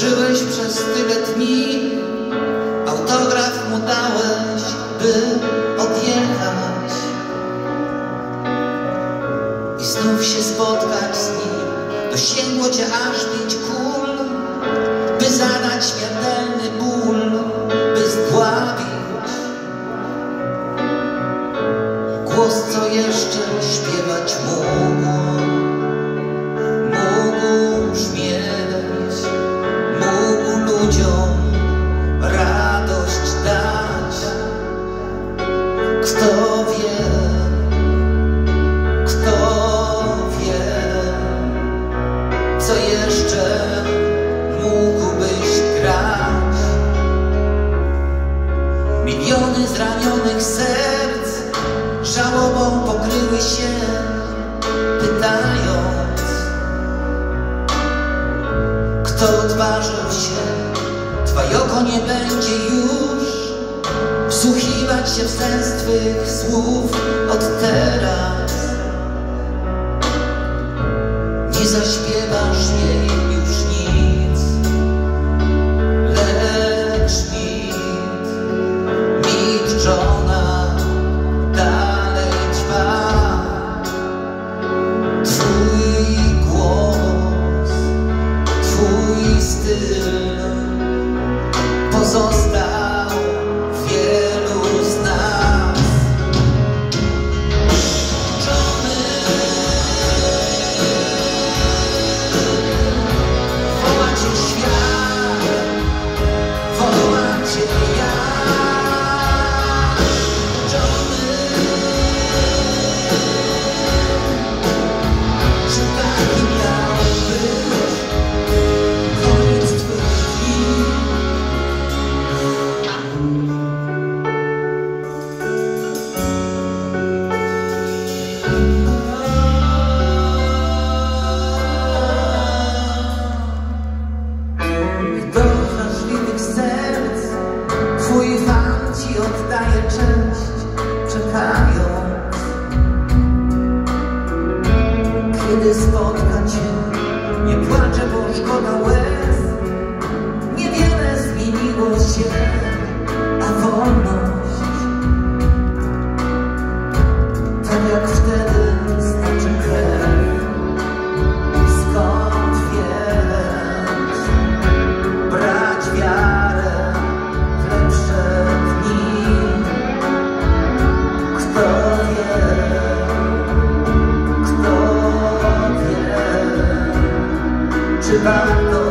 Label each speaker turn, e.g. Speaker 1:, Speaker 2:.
Speaker 1: Żyłeś przez tyle dni, autograf mu dałeś, by odjechać i znów się spotkać z nim. Dosięgło cię aż pięć kul, by zadać śmiertelny ból, by zdławić głos, co jeszcze śpiewać mógł. Mógł brzmieć, żałobą pokryły się, pytając, kto odważył się, Twoje oko nie będzie już wsłuchiwać się w sens Twych słów od teraz. Nie płaczę, bo szkoda łez. Niewiele zmieniło się. Cercando